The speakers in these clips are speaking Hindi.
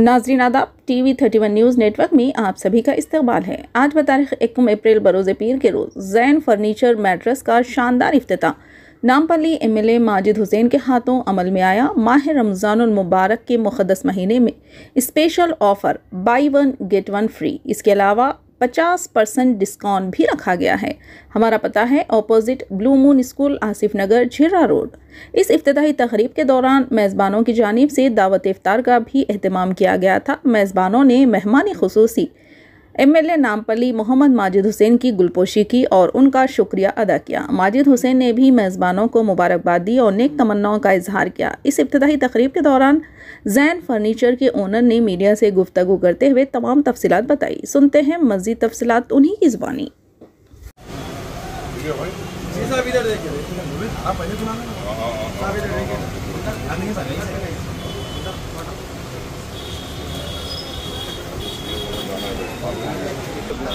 नाजरीन आदाब T V thirty one news network में आप सभी का इस्तेमाल है। आज बतारीख एक अप्रैल, बरोज़ पीर के रोज़, जैन फर्नीचर मैट्रस का शानदार अफ्ताह Nampally M L A Majid Hussain के हाथों अमल में आया माह रमज़ान मुबारक के मुक़दस महीने में। Special offer, buy one, get one free. इसके अलावा 50 परसेंट डिस्काउंट भी रखा गया है। हमारा पता है opposite blue moon school Asif Nagar, Jhirra road. इस अफ्ताही तकरीब के दौरान मेज़बानों की जानब से दावत इफ्तार का भी अहतमाम किया गया था। मेज़बानों ने मेहमानी खसूसी M L A Nampally Mohammad Majid Hussain की गुलपोशी की और उनका शुक्रिया अदा किया। माजिद हुसैन ने भी मेज़बानों को मुबारकबाद दी और नेक तमन्नाओं का इजहार किया। इस इब्तदाई तकरीब के दौरान जैन फर्नीचर के ओनर ने मीडिया से गुफ्तगु करते हुए तमाम तफसीत बताई। सुनते हैं मजीद तफसीत उन्हीं की ज़बानी। जय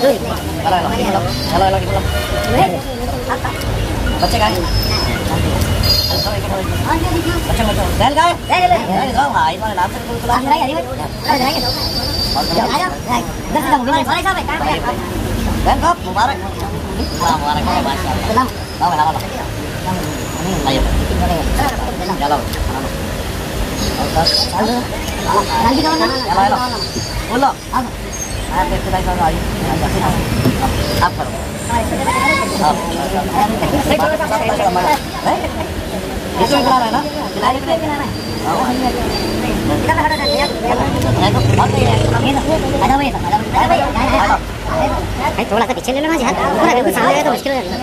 Thế. Trả lời rồi. Trả lời rồi đi luôn. Hết. Bắt cái. Đến cái. Đến cái. Đấy không phải, tôi làm tôi tôi làm. Đấy rồi đi. Đấy đấy. Đấy đó. Đấy. Đất đồng rồi. Đấy sao vậy ta? Đến cấp, mubarak. Salam alaikum wa rahmatullah. Salam. Đâu phải đâu đâu. Đây. Đây rồi. Hãy subscribe cho kênh Ghiền Mì Gõ Để không bỏ lỡ những video hấp dẫn आप देखते भाई करो आइए आप करो इसमें खिला है। ना खिलाने के लिए खिलाना है थोड़ा सा पीछे ले लो ना पूरा सामने तो मुश्किल हो जाएगा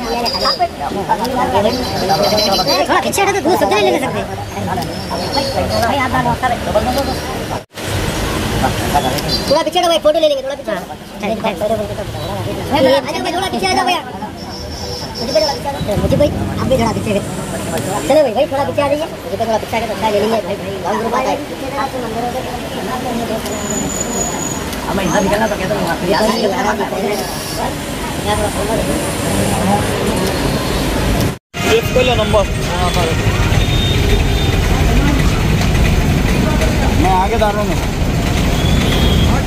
थोड़ा पीछे हटा तो दूर सब्ज़ी नहीं ले सकते भाई आप थोड़ा पीछे भाई फ़ोटो ले लेंगे थोड़ा पीछे। थोड़ा पीछे आ जाओ भैया। मुझे भाई आप भी थोड़ा पीछे चलो भाई भाई थोड़ा पीछे आ जाइए। मुझे थोड़ा पीछे आके तो ले लेंगे। भाई भाई बहुत ग्रुप आता है। हमें इधर निकलना तो कहते पहला नंबर। मैं आगे डाल रहा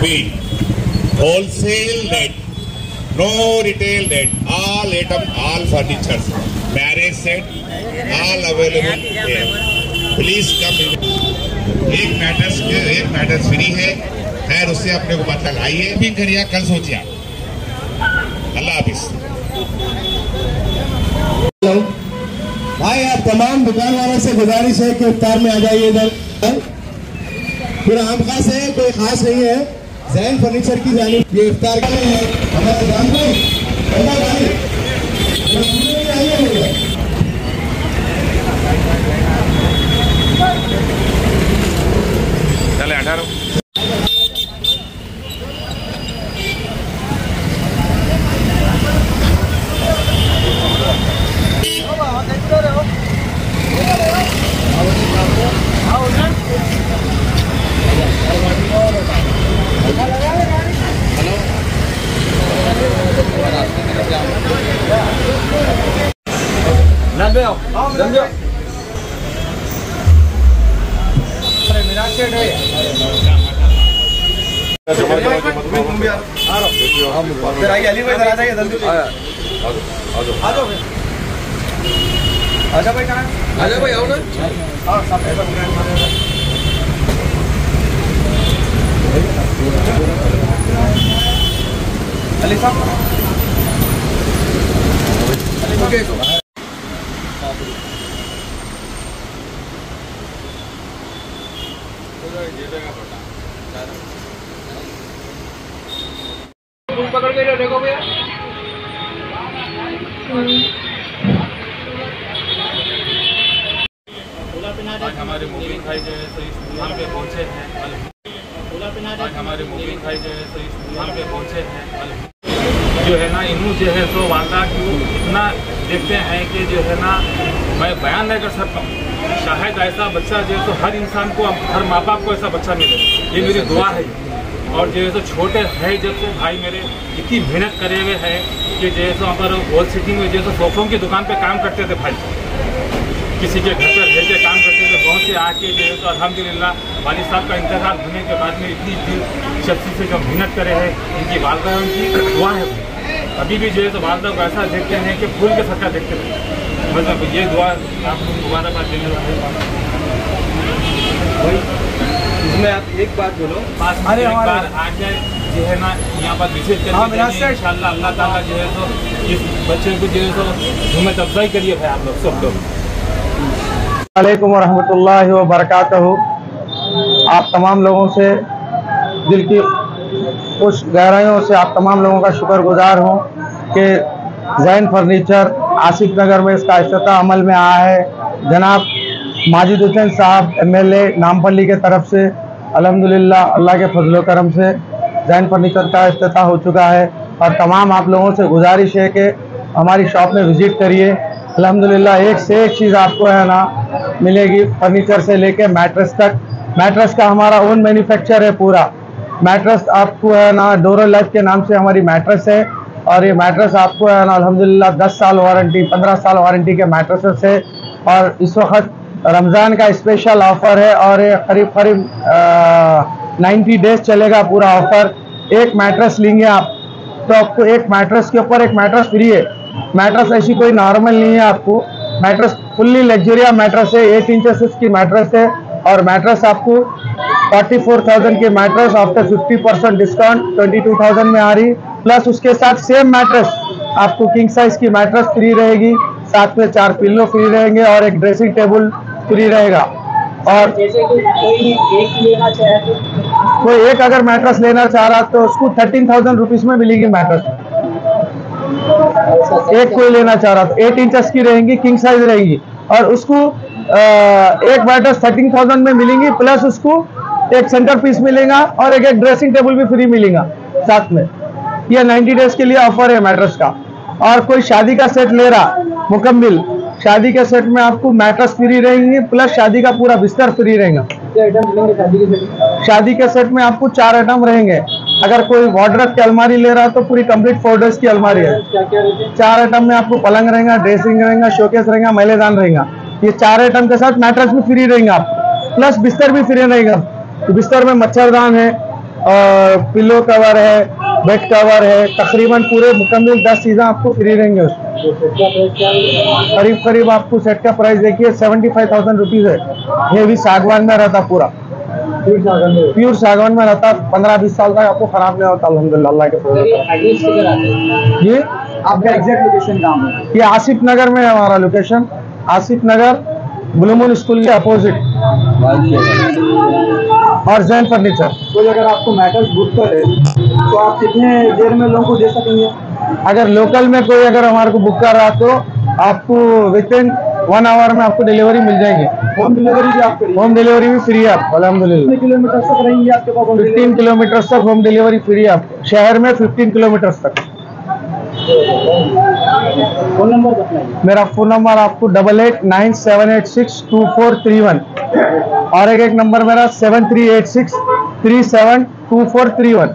forbid wholesale net no retail net all item all furnitures marriage set all available here please come in. एक मैटर्स एक मैटर्स फ्री है। खैर उससे अपने को पता आइए भी करिए कल सोचिए अल्लाह हाफिज। भाई आप तमाम दुकान वालों से गुजारिश है कि इफ्तार में आ जाइए इधर। पूरा आम खास है कोई खास नहीं है। जैन फर्नीचर की जानी गिरफ़्तार इफ्तार का नहीं हमारे राम भाई भाई। चले अठारह। नब्बे आओ समझो फिर आइए अली भाई इधर आ जाइए जल्दी आ जाओ फिर आजा भाई कहाँ आजा भाई आओ ना हाँ सब ऐसा अली साहब अली साहब पकड़ के देखो भैया। हमारे मुबीन भाई जो है सो इस पे पहुँचे हैं हमारे मुबीन भाई जो है सो इस पे पहुँचे हैं जो है ना, इनू जो है सो वादा की इतना देखते हैं कि जो है ना, मैं बयान नहीं कर सकता हूँ। शायद ऐसा बच्चा जो है सो हर इंसान को, हर माँ बाप को ऐसा बच्चा मिले। ये मेरी दुआ है। और जो है सो छोटे है, जब से भाई मेरे इतनी मेहनत करे हुए है कि जो है सो हमारे होल सिटी में जो है सो सोफों की दुकान पे काम करते थे भाई। किसी के घर पर रह के काम करते थे, बहुत से आके जो है तो अल्हम्दुलिल्लाह, वालिद साहब का इंतज़ार होने के बाद में इतनी दिल शक्ति से जो मेहनत करे हैं, इनकी वालदा उनकी दुआ है अभी भी जो है तो वालदा को ऐसा देखते हैं कि फूल के सरका देखते हैं। मतलब ये दुआ आपको दोबारा बात देने वाले इसमें आप एक बात बोलो? अरे हमारे- जो है ना यहाँ पर हाँ, करके। इंशाल्लाह अल्लाह ताला जो है तो इस बच्चे को जो है तो हिम्मत अफजाई करिए भाई आप लोग सब लोग। वालेकुम वरहमतुल्लाहि वबरकातुहू। आप तमाम लोगों से दिल की कुछ गहराइयों से आप तमाम लोगों का शुक्रगुजार हूँ कि जैन फर्नीचर आसिफ नगर में इसका अफ्ताह अमल में आया है। जनाब माजिद हुसैन साहब एमएलए नामपल्ली के तरफ़ से अल्हम्दुलिल्लाह, अल्लाह के फजल करम से जैन फर्नीचर का अफ्ताह हो चुका है। और तमाम आप लोगों से गुजारिश है कि हमारी शॉप में विज़िट करिए। अल्हम्दुलिल्लाह, एक से एक चीज़ आपको है ना, मिलेगी फर्नीचर से लेके मैट्रेस तक। मैट्रेस का हमारा ओन मैन्युफैक्चर है पूरा। मैट्रेस आपको है ना डोरो लाइफ के नाम से हमारी मैट्रेस है। और ये मैट्रेस आपको है ना, अल्हम्दुलिल्लाह 10 साल वारंटी 15 साल वारंटी के मैट्रेसेस है। और इस वक्त रमज़ान का स्पेशल ऑफ़र है और ये करीब करीब नाइन्टी डेज़ चलेगा पूरा ऑफ़र। एक मैट्रेस लेंगे आप। तो आपको एक मैट्रेस के ऊपर एक मैट्रेस फ्री है। मैट्रेस ऐसी कोई नॉर्मल नहीं है आपको। मैट्रेस फुल्ली लग्जरिया मैट्रेस है। एट इंचेस की मैट्रेस है। और मैट्रेस आपको 44,000 की मैट्रेस आफ्टर 50 परसेंट डिस्काउंट 22,000 में आ रही। प्लस उसके साथ सेम मैट्रेस आपको किंग साइज़ की मैट्रेस फ्री रहेगी। साथ में चार पिल्लो फ्री रहेंगे और एक ड्रेसिंग टेबल फ्री रहेगा। और जैसे कि कोई एक लेना चाहे तो कोई एक अगर मैट्रेस लेना चाह रहा तो उसको थर्टीन थाउज़ेंड रुपीज़ में मिलेगी मैट्रेस एक कोई लेना चाह रहा तो एट इंचेस की रहेंगी किंग साइज़ रहेगी। और उसको एक मैट्रेस थर्टीन थाउज़ेंड में मिलेंगी प्लस उसको एक सेंटर पीस मिलेगा और एक एक ड्रेसिंग टेबल भी फ्री मिलेगा साथ में। यह 90 डेज़ के लिए ऑफ़र है मैट्रेस का। और कोई शादी का सेट ले रहा मुकम्मिल शादी के सेट में आपको मैट्रेस फ्री रहेंगे प्लस शादी का पूरा बिस्तर फ्री रहेगा। शादी के सेट में? आपको चार आइटम रहेंगे। अगर कोई वार्डरोब की अलमारी ले रहा है तो पूरी कंप्लीट फोर डेज़ की अलमारी है। हैं? चार आइटम में आपको पलंग रहेगा ड्रेसिंग रहेगा शोकेस रहेगा मैलेदान रहेगा। ये चार आइटम के साथ मैट्रेस भी फ्री रहेंगे आप। प्लस बिस्तर भी फ्री रहेगा। तो बिस्तर में मच्छरदान है और पिलो कवर है बेड कवर है तकरीबन पूरे मुकम्मल दस चीज़ें आपको फ्री रहेंगे उसमें। तो करीब करीब आपको सेट का प्राइस देखिए सेवेंटी फाइव थाउज़ेंड रुपीज़ है। ये भी सागवान में रहता पूरा। प्योर सागवान में। रहता पंद्रह बीस साल तक आपको खराब नहीं होता अल्हम्दुलिल्लाह अल्लाह के ये आपका एग्जैक्ट लोकेशन कहाँ है? ये आसिफ नगर में है हमारा location Asif Nagar blue moon school के अपोजिट और जैन फर्नीचर कोई अगर आपको मैटर्स बुक करे तो आप कितने देर में लोगों को दे सकेंगे? अगर लोकल में कोई अगर हमारे को बुक कर रहा तो आपको विद इन वन आवर में आपको डिलीवरी मिल जाएगी। होम डिलीवरी भी आप होम डिलीवरी भी फ्री है आपको अलहमदिल्ला किलोमीटर तक रहेंगे आपके पास फिफ्टीन किलोमीटर तक होम डिलीवरी फ्री है आपको। शहर में फिफ्टीन किलोमीटर तक। फ़ोन नंबर बताइए। मेरा फ़ोन नंबर आपको double eight nine seven eight six two four three one और एक एक नंबर मेरा seven three eight six three seven two four three one